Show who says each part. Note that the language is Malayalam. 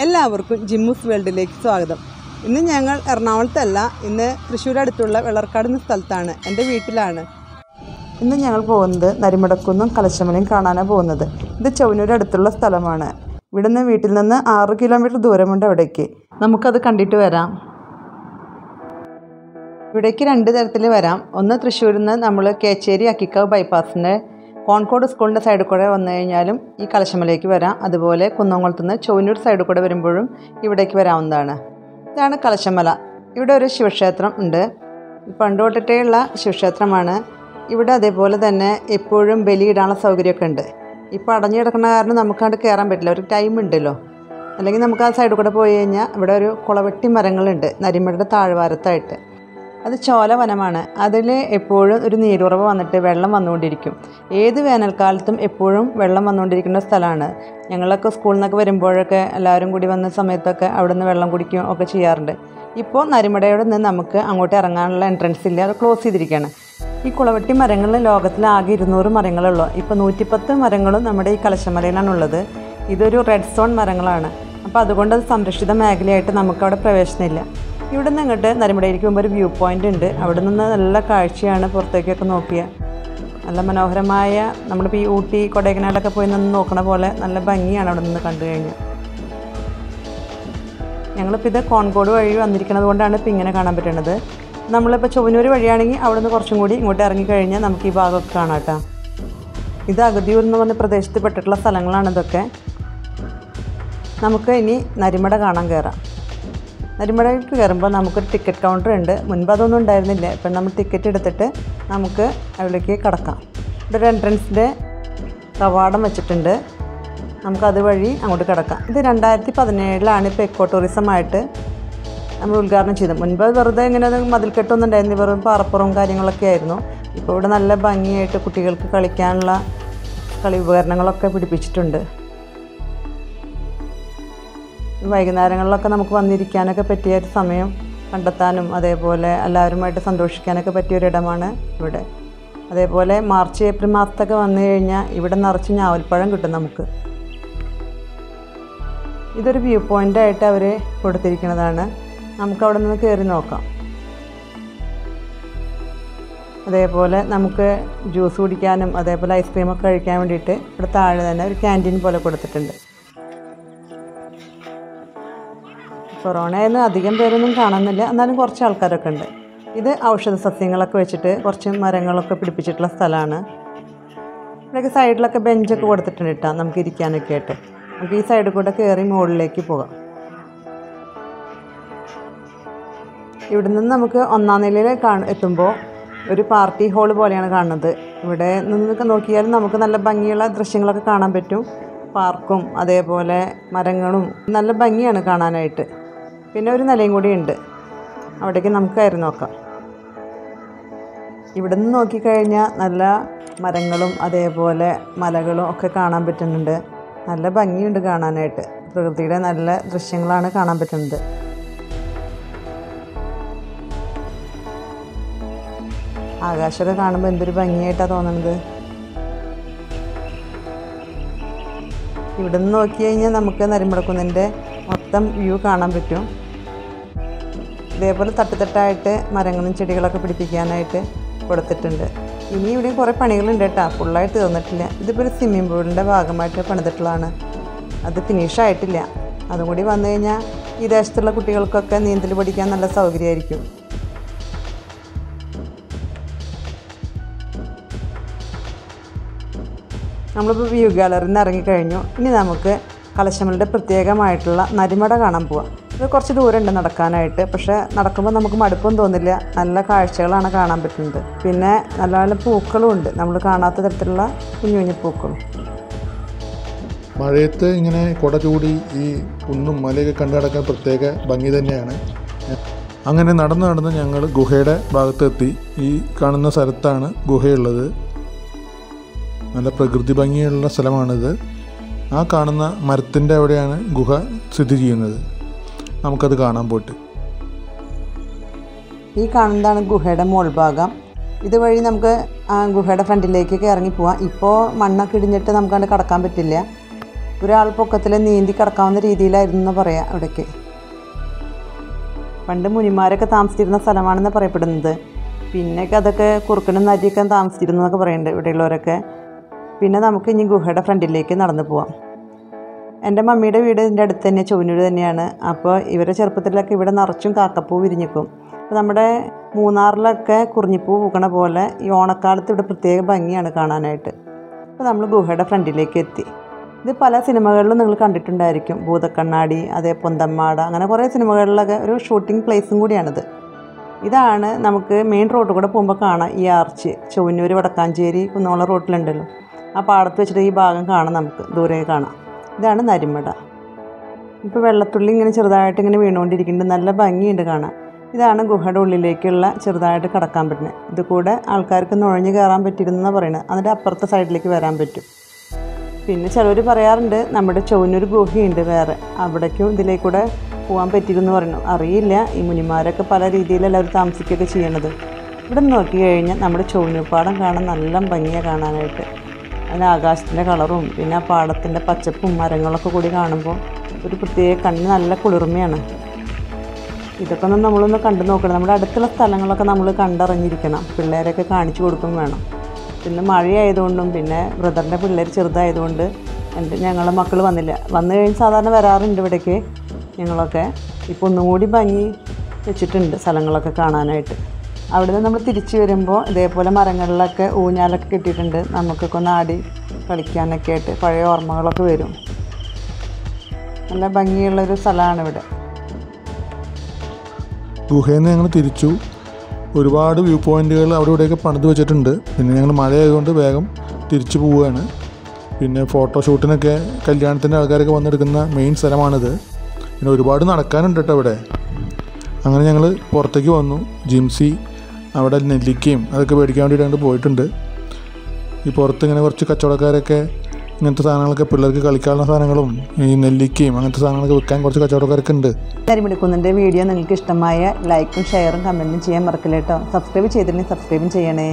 Speaker 1: എല്ലാവർക്കും ജിമ്മുസ് വേൾഡിലേക്ക് സ്വാഗതം. ഇന്ന് ഞങ്ങൾ എറണാകുളത്തല്ല ഇന്ന് തൃശ്ശൂർ അടുത്തുള്ള വെള്ളർക്കാട് എന്ന സ്ഥലത്താണ് എന്റെ വീട്ടിലാണ്. ഇന്ന് ഞങ്ങൾ പോകുന്നത് നരിമടക്കുന്നും കലശമലയും കാണാനാണ് പോകുന്നത്. ഇത് ചൗനൂർ അടുത്തുള്ള സ്ഥലമാണ്. നിന്ന് വീട്ടിൽ നിന്ന് ആറ് കിലോമീറ്റർ ദൂരമുണ്ട് അവിടേക്ക്. നമുക്കത് കണ്ടിട്ട് വരാം. ഇവിടേക്ക് രണ്ട് തരത്തിൽ വരാം. ഒന്ന് തൃശ്ശൂരിൽ നിന്ന് നമ്മൾ കേച്ചേരി അക്കിക്കാവ് ബൈപ്പാസിന്റെ കോൺകോട് സ്കൂളിന്റെ സൈഡിൽ കൂടെ വന്നു കഴിഞ്ഞാലും ഈ കലശമലയ്ക്ക് വരാം. അതുപോലെ കുന്നംകുളത്ത് നിന്ന് ചോവന്നൂർ സൈഡിൽ കൂടെ വരുമ്പോഴും ഇവിടേക്ക് വരാവുന്നതാണ്. ഇതാണ് കലശമല. ഇവിടെ ഒരു ശിവക്ഷേത്രം ഉണ്ട്. പണ്ടുതൊട്ടിട്ടേയുള്ള ശിവക്ഷേത്രമാണ്. ഇവിടെ അതേപോലെ തന്നെ എപ്പോഴും ബലിയിടാനുള്ള സൗകര്യമൊക്കെ ഉണ്ട്. ഇപ്പോൾ അടഞ്ഞു കിടക്കുന്ന കാരണം നമുക്കവിടെ കയറാൻ പറ്റില്ല. ഒരു ടൈം ഉണ്ടല്ലോ. അല്ലെങ്കിൽ നമുക്ക് ആ സൈഡിൽ കൂടെ പോയി കഴിഞ്ഞാൽ ഇവിടെ ഒരു കുളവെട്ടി മരങ്ങളുണ്ട്. നരിമടയുടെ താഴ്വാരത്തായിട്ട്. അത് ചോല വനമാണ് അതിൽ എപ്പോഴും ഒരു നീരുറവ് വന്നിട്ട് വെള്ളം വന്നുകൊണ്ടിരിക്കും. ഏത് വേനൽക്കാലത്തും എപ്പോഴും വെള്ളം വന്നുകൊണ്ടിരിക്കുന്ന സ്ഥലമാണ്. ഞങ്ങളൊക്കെ സ്കൂളിൽ നിന്നൊക്കെ വരുമ്പോഴൊക്കെ എല്ലാവരും കൂടി വന്ന സമയത്തൊക്കെ അവിടെ നിന്ന് വെള്ളം കുടിക്കുകയും ഒക്കെ ചെയ്യാറുണ്ട്. ഇപ്പോൾ നരിമടയോടെ നിന്ന് നമുക്ക് അങ്ങോട്ട് ഇറങ്ങാനുള്ള എൻട്രൻസ് ഇല്ല. അത് ക്ലോസ് ചെയ്തിരിക്കുകയാണ്. ഈ കുളവെട്ടി മരങ്ങൾ ലോകത്തിൽ ആകെ ഇരുന്നൂറ് മരങ്ങളുള്ളൂ ഇപ്പോൾ നൂറ്റിപ്പത്ത് മരങ്ങളും നമ്മുടെ ഈ കലശമലയിലാണുള്ളത്. ഇതൊരു റെഡ് സോൺ മരങ്ങളാണ്. അപ്പോൾ അതുകൊണ്ട് അത് സംരക്ഷിത മേഖലയായിട്ട് നമുക്കവിടെ പ്രവേശനമില്ല. ഇവിടെ നിന്ന് അങ്ങോട്ട് നരിമടയിലേക്ക് പോകുമ്പോൾ ഒരു വ്യൂ പോയിന്റ് ഉണ്ട്. അവിടെ നിന്ന് നല്ല കാഴ്ചയാണ് പുറത്തേക്കൊക്കെ നോക്കിയ. നല്ല മനോഹരമായ നമ്മളിപ്പോൾ ഈ ഊട്ടി കൊടൈക്കനാലൊക്കെ പോയി നിന്ന് നോക്കണ പോലെ നല്ല ഭംഗിയാണ് അവിടെ നിന്ന് കണ്ടു കഴിഞ്ഞാൽ ഞങ്ങളിപ്പോൾ ഇത് കോൺകോട് വഴി വന്നിരിക്കുന്നത് കൊണ്ടാണ് ഇപ്പോൾ ഇങ്ങനെ കാണാൻ പറ്റുന്നത് നമ്മളിപ്പോൾ ചൊവ്വനൂർ വഴിയാണെങ്കിൽ അവിടെ നിന്ന് കുറച്ചും കൂടി ഇങ്ങോട്ട് ഇറങ്ങിക്കഴിഞ്ഞാൽ നമുക്ക് ഈ ഭാഗമൊക്കെ കാണാം കേട്ടോ. ഇത് അഗതിയൂർ എന്ന് പറഞ്ഞ പ്രദേശത്ത് പെട്ടിട്ടുള്ള സ്ഥലങ്ങളാണ് ഇതൊക്കെ. നമുക്ക് ഇനി നരിമട കാണാൻ കയറാം നരിമടയ്ക്ക് കയറുമ്പോൾ നമുക്കൊരു ടിക്കറ്റ് കൗണ്ടർ ഉണ്ട്. മുൻപ് അതൊന്നും ഉണ്ടായിരുന്നില്ല. ഇപ്പം നമ്മൾ ടിക്കറ്റ് എടുത്തിട്ട് നമുക്ക് അവിടേക്ക് കടക്കാം. ഇവിടെ ഒരു എൻട്രൻസിന്റെ കവാടം വെച്ചിട്ടുണ്ട്. നമുക്ക് അതുവഴി അങ്ങോട്ട് കിടക്കാം. ഇത് രണ്ടായിരത്തി പതിനേഴിലാണ് ഇപ്പോൾ എക്കോ ടൂറിസമായിട്ട് നമ്മൾ ഉദ്ഘാടനം ചെയ്തത്. മുൻപ് വെറുതെ ഇങ്ങനെ മതിൽക്കെട്ടൊന്നും ഉണ്ടായിരുന്നു വെറും പാറപ്പുറവും കാര്യങ്ങളൊക്കെ ആയിരുന്നു. ഇപ്പോൾ ഇവിടെ നല്ല ഭംഗിയായിട്ട് കുട്ടികൾക്ക് കളിക്കാനുള്ള കളി ഉപകരണങ്ങളൊക്കെ പിടിപ്പിച്ചിട്ടുണ്ട്. വൈകുന്നേരങ്ങളിലൊക്കെ നമുക്ക് വന്നിരിക്കാനൊക്കെ പറ്റിയ ഒരു സമയം കണ്ടെത്താനും അതേപോലെ എല്ലാവരുമായിട്ട് സന്തോഷിക്കാനൊക്കെ പറ്റിയ ഒരിടമാണ് ഇവിടെ. അതേപോലെ മാർച്ച് ഏപ്രിൽ മാസത്തൊക്കെ വന്നു കഴിഞ്ഞാൽ ഇവിടെ നിറച്ച് ഞാവൽപ്പഴം കിട്ടും നമുക്ക്. ഇതൊരു വ്യൂ പോയിന്റ് ആയിട്ട് അവർ കൊടുത്തിരിക്കുന്നതാണ്. നമുക്ക് അവിടെ നിന്ന് കയറി നോക്കാം. അതേപോലെ നമുക്ക് ജ്യൂസ് കുടിക്കാനും അതേപോലെ ഐസ്ക്രീമൊക്കെ കഴിക്കാൻ വേണ്ടിയിട്ട് ഇവിടെ താഴെ തന്നെ ഒരു ക്യാന്റീൻ പോലെ കൊടുത്തിട്ടുണ്ട്. കൊറോണയെന്ന് അധികം പേരൊന്നും കാണുന്നില്ല. എന്നാലും കുറച്ച് ആൾക്കാരൊക്കെ ഉണ്ട്. ഇത് ഔഷധ സസ്യങ്ങളൊക്കെ വെച്ചിട്ട് കുറച്ച് മരങ്ങളൊക്കെ പിടിപ്പിച്ചിട്ടുള്ള സ്ഥലമാണ്. ഇവിടെയൊക്കെ സൈഡിലൊക്കെ ബെഞ്ചൊക്കെ കൊടുത്തിട്ടുണ്ട് കേട്ടോ നമുക്ക് ഇരിക്കാനൊക്കെ ആയിട്ട്. നമുക്ക് ഈ സൈഡിൽ കൂടെ കയറി മുകളിലേക്ക് പോകാം. ഇവിടെ നിന്ന് നമുക്ക് ഒന്നാം നിലയിൽ കാണ എത്തുമ്പോൾ ഒരു പാർട്ടി ഹാൾ പോലെയാണ് കാണുന്നത്. ഇവിടെ നിന്നൊക്കെ നോക്കിയാൽ നമുക്ക് നല്ല ഭംഗിയുള്ള ദൃശ്യങ്ങളൊക്കെ കാണാൻ പറ്റും. പാർക്കും അതേപോലെ മരങ്ങളും നല്ല ഭംഗിയാണ് കാണാനായിട്ട്. പിന്നെ ഒരു നിലയും കൂടി ഉണ്ട്. അവിടേക്ക് നമുക്ക് കയറി നോക്കാം. ഇവിടെ നിന്ന് നോക്കിക്കഴിഞ്ഞാൽ നല്ല മരങ്ങളും അതേപോലെ മലകളും ഒക്കെ കാണാൻ പറ്റുന്നുണ്ട്. നല്ല ഭംഗിയുണ്ട് കാണാനായിട്ട്. പ്രകൃതിയുടെ നല്ല ദൃശ്യങ്ങളാണ് കാണാൻ പറ്റുന്നത്. ആകാശമൊക്കെ കാണുമ്പോൾ എന്തൊരു ഭംഗിയായിട്ടാണ് തോന്നുന്നത്. ഇവിടെ നിന്ന് നോക്കി കഴിഞ്ഞാൽ നമുക്ക് നരിമ്പടക്കുന്നിന്റെ മൊത്തം വ്യൂ കാണാൻ പറ്റും. ഇതേപോലെ തട്ടുതട്ടായിട്ട് മരങ്ങളും ചെടികളൊക്കെ പിടിപ്പിക്കാനായിട്ട് കൊടുത്തിട്ടുണ്ട്. ഇനി ഇവിടെയും കുറേ പണികളുണ്ട് കേട്ടോ. ഫുള്ളായിട്ട് തീർന്നിട്ടില്ല. ഇതിപ്പോൾ ഒരു സ്വിമ്മിംഗ് പൂളിന്റെ ഭാഗമായിട്ട് പണിതിട്ടുള്ളതാണ്. അത് ഫിനിഷ് ആയിട്ടില്ല. അതും കൂടി വന്നു കഴിഞ്ഞാൽ ഈ ദേശത്തുള്ള കുട്ടികൾക്കൊക്കെ നീന്തൽ പഠിക്കാൻ നല്ല സൗകര്യമായിരിക്കും. നമ്മളിപ്പോൾ വ്യൂ ഗാലറിയിൽ നിന്ന് ഇറങ്ങിക്കഴിഞ്ഞു ഇനി നമുക്ക് കലശമലയുടെ പ്രത്യേകമായിട്ടുള്ള നരിമട കാണാൻ പോവാം. ഇത് കുറച്ച് ദൂരമുണ്ട് നടക്കാനായിട്ട്. പക്ഷേ നടക്കുമ്പോൾ നമുക്ക് മടുപ്പൊന്നും തോന്നില്ല. നല്ല കാഴ്ചകളാണ് കാണാൻ പറ്റുന്നത്. പിന്നെ നല്ല നല്ല പൂക്കളും ഉണ്ട്. നമ്മൾ കാണാത്ത തരത്തിലുള്ള കുഞ്ഞു കുഞ്ഞു പൂക്കളും.
Speaker 2: മഴയത്ത് ഇങ്ങനെ കുട ചൂടി ഈ കുന്നും മലയൊക്കെ കണ്ടു നടക്കാൻ പ്രത്യേക ഭംഗി തന്നെയാണ്. അങ്ങനെ നടന്ന് നടന്ന് ഞങ്ങൾ ഗുഹയുടെ ഭാഗത്തെത്തി. ഈ കാണുന്ന സ്ഥലത്താണ് ഗുഹയുള്ളത്. നല്ല പ്രകൃതി ഭംഗിയുള്ള സ്ഥലമാണിത്. ആ കാണുന്ന മരത്തിന്റെ അവിടെയാണ് ഗുഹ സ്ഥിതി ചെയ്യുന്നത്. നമുക്കത് കാണാൻ പോയിട്ട്
Speaker 1: ഈ കാണുന്നതാണ് ഗുഹയുടെ ഭാഗം. ഇതുവഴി നമുക്ക് ഗുഹയുടെ ഫ്രണ്ടിലേക്കൊക്കെ ഇറങ്ങിപ്പോവാം ഇപ്പോൾ മണ്ണൊക്കെ ഇടിഞ്ഞിട്ട് നമുക്കത് കടക്കാൻ പറ്റില്ല. ഒരാൾ പൊക്കത്തിൽ നീന്തി കിടക്കാവുന്ന രീതിയിലായിരുന്നു എന്ന് പറയാം അവിടേക്ക്. പണ്ട് മുനിമാരൊക്കെ താമസിച്ചിരുന്ന സ്ഥലമാണെന്ന് പറയപ്പെടുന്നത്. പിന്നെയൊക്കെ അതൊക്കെ കുറുക്കനും നരിയൊക്കെ താമസിച്ചിരുന്നു എന്നൊക്കെ പറയുന്നുണ്ട് ഇവിടെയുള്ളവരൊക്കെ. പിന്നെ നമുക്ക് ഇനി ഗുഹയുടെ ഫ്രണ്ടിലേക്ക് നടന്നു പോവാം. എന്റെ മമ്മിയുടെ വീട് ഇതിന്റെ അടുത്ത് തന്നെ ചൊവ്വനൂർ തന്നെയാണ്. അപ്പോൾ ഇവരുടെ ചെറുപ്പത്തിലൊക്കെ ഇവിടെ നിറച്ചും കാക്കപ്പൂ വിരിഞ്ഞിക്കും. അപ്പോൾ നമ്മുടെ മൂന്നാറിലൊക്കെ കുറിഞ്ഞിപ്പൂ പൂക്കണ പോലെ ഈ ഓണക്കാലത്ത് ഇവിടെ പ്രത്യേക ഭംഗിയാണ് കാണാനായിട്ട്. അപ്പോൾ നമ്മൾ ഗുഹയുടെ ഫ്രണ്ടിലേക്ക് എത്തി. ഇത് പല സിനിമകളിലും നിങ്ങൾ കണ്ടിട്ടുണ്ടായിരിക്കും. ഭൂതക്കണ്ണാടി അതേ പൊന്തമ്മാട അങ്ങനെ കുറേ സിനിമകളിലൊക്കെ ഒരു ഷൂട്ടിംഗ് പ്ലേസും കൂടിയാണിത്. ഇതാണ് നമുക്ക് മെയിൻ റോഡിൽ കൂടെ പോകുമ്പോൾ കാണാം ഈ ആർച്ച് ചൊവ്വന്നൂർ വടക്കാഞ്ചേരി കുന്നോളം റോട്ടിലുണ്ടല്ലോ ആ പാടത്ത് വെച്ചിട്ട് ഈ ഭാഗം കാണാം നമുക്ക്. ദൂരെ കാണാം. ഇതാണ് നരിമട. ഇപ്പോൾ വെള്ളത്തുള്ളി ഇങ്ങനെ ചെറുതായിട്ട് ഇങ്ങനെ വീണുകൊണ്ടിരിക്കുന്നുണ്ട്. നല്ല ഭംഗിയുണ്ട് കാണാൻ. ഇതാണ് ഗുഹയുടെ ഉള്ളിലേക്കുള്ള ചെറുതായിട്ട് കടക്കാൻ പറ്റുന്നത്. ഇത് കൂടെ ആൾക്കാർക്ക് നുഴഞ്ഞു കയറാൻ പറ്റിയിരുന്നെന്നാണ് പറയുന്നത്. അതിന്റെ അപ്പുറത്തെ സൈഡിലേക്ക് വരാൻ പറ്റും. പിന്നെ ചിലർ പറയാറുണ്ട് നമ്മുടെ ചൊവ്വനൊരു ഗുഹയുണ്ട് വേറെ. അവിടേക്കും ഇതിലേക്കൂടെ പോകാൻ പറ്റിയിരുന്നു പറയുന്നു. അറിയില്ല. ഈ മുനിമാരൊക്കെ പല രീതിയിലല്ല അവർ താമസിക്കുകയൊക്കെ ചെയ്യണത്. ഇവിടെ നോക്കി കഴിഞ്ഞാൽ നമ്മുടെ ചൊവ്വനൂപ്പാടം കാണാൻ നല്ല ഭംഗിയാണ് കാണാനായിട്ട്. അതിന് ആകാശത്തിന്റെ കളറും പിന്നെ ആ പാടത്തിന്റെ പച്ചപ്പും മരങ്ങളൊക്കെ കൂടി കാണുമ്പോൾ ഒരു പ്രത്യേക കണ്ണ് നല്ല കുളിർമയാണ്. ഇതൊക്കെ ഒന്ന് നമ്മളൊന്ന് കണ്ടു നോക്കണം. നമ്മുടെ അടുത്തുള്ള സ്ഥലങ്ങളൊക്കെ നമ്മൾ കണ്ടറിഞ്ഞിരിക്കണം. പിള്ളേരൊക്കെ കാണിച്ചു കൊടുക്കും വേണം. പിന്നെ മഴയായതുകൊണ്ടും പിന്നെ ബ്രദറിന്റെ പിള്ളേർ ചെറുതായതുകൊണ്ട് എന്റെ ഞങ്ങളെ മക്കൾ വന്നില്ല. വന്നു കഴിഞ്ഞ് സാധാരണ വരാറുണ്ട് ഇവിടേക്ക് ഞങ്ങളൊക്കെ. ഇപ്പോൾ ഒന്നുകൂടി ഭംഗി വെച്ചിട്ടുണ്ട് സ്ഥലങ്ങളൊക്കെ കാണാനായിട്ട്. അവിടെ നിന്ന് നമ്മൾ തിരിച്ചു വരുമ്പോൾ ഇതേപോലെ മരങ്ങളിലൊക്കെ ഊഞ്ഞാലൊക്കെ കിട്ടിയിട്ടുണ്ട്. നമുക്കൊക്കെ ഒന്ന് ആടി കളിക്കാനൊക്കെ ആയിട്ട് പഴയ ഓർമ്മകളൊക്കെ വരും. നല്ല ഭംഗിയുള്ളൊരു സ്ഥലമാണ് ഇവിടെ.
Speaker 2: ഗുഹയിൽ നിന്ന് ഞങ്ങൾ തിരിച്ചു. ഒരുപാട് വ്യൂ പോയിന്റുകൾ അവിടെ ഇവിടെയൊക്കെ പണിത് വെച്ചിട്ടുണ്ട്. പിന്നെ ഞങ്ങൾ മഴയായതുകൊണ്ട് വേഗം തിരിച്ചു പോവുകയാണ്. പിന്നെ ഫോട്ടോഷൂട്ടിനൊക്കെ കല്യാണത്തിന്റെ ആൾക്കാരൊക്കെ വന്നെടുക്കുന്ന മെയിൻ സ്ഥലമാണിത്. പിന്നെ ഒരുപാട് നടക്കാനുണ്ട് കേട്ടോ അവിടെ അങ്ങനെ ഞങ്ങൾ പുറത്തേക്ക് വന്നു. ജിംസി അവിടെ നെല്ലിക്കയും അതൊക്കെ മേടിക്കാൻ വേണ്ടിയിട്ട് അങ്ങോട്ട് പോയിട്ടുണ്ട്. ഈ പുറത്ത് ഇങ്ങനെ കുറച്ച് കച്ചവടക്കാരൊക്കെ ഇങ്ങനത്തെ സാധനങ്ങളൊക്കെ പിള്ളേർക്ക് കളിക്കാനുള്ള സാധനങ്ങളും ഈ നെല്ലിക്കയും അങ്ങനത്തെ സാധനങ്ങളൊക്കെ വിൽക്കാൻ കുറച്ച് കച്ചവടക്കാരൊക്കെ ഉണ്ട്.
Speaker 1: കരിമിടിക്കുന്നിന്റെ വീഡിയോ നിങ്ങൾക്ക് ഇഷ്ടമായ ലൈക്കും ഷെയറും കമന്റും ചെയ്യാൻ മറക്കില്ല കേട്ടോ. സബ്സ്ക്രൈബ് ചെയ്തിട്ടുണ്ടെങ്കിൽ സബ്സ്ക്രൈബും ചെയ്യണേ.